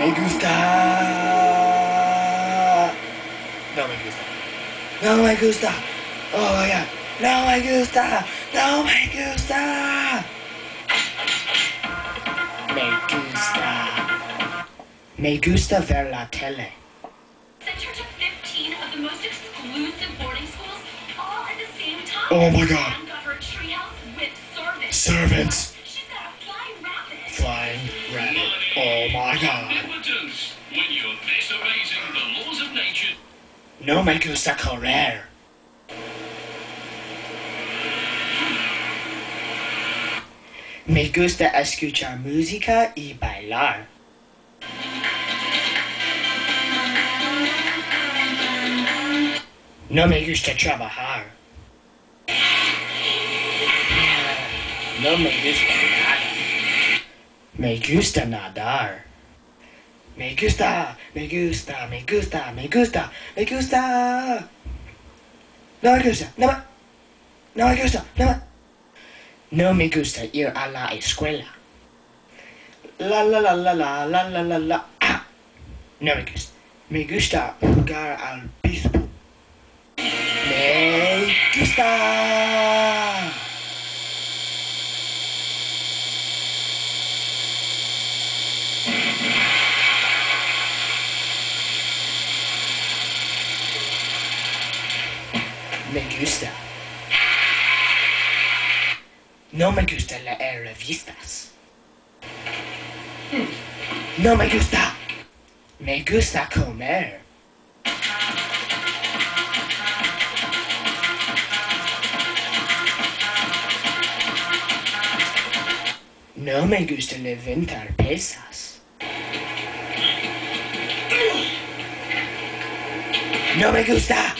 Me gusta. No me gusta. No me gusta. Oh my god. No me gusta. No me gusta. Me gusta. Me gusta ver la tele. Sent her to 15 Oh my god. When you're this amazing, the laws of nature No me gusta correr. Me gusta escuchar música y bailar. No me gusta trabajar. No me gusta. Me gusta nadar. Me gusta, me gusta, me gusta, me gusta, me gusta. No me gusta, no me, no me gusta, no me. No me gusta ir a la escuela. La la la la la la la la la. Ah. No me gusta. Me gusta jugar al béisbol. Me gusta. Me gusta. No me gusta leer revistas. No me gusta. Me gusta comer. No me gusta levantar pesas. No me gusta.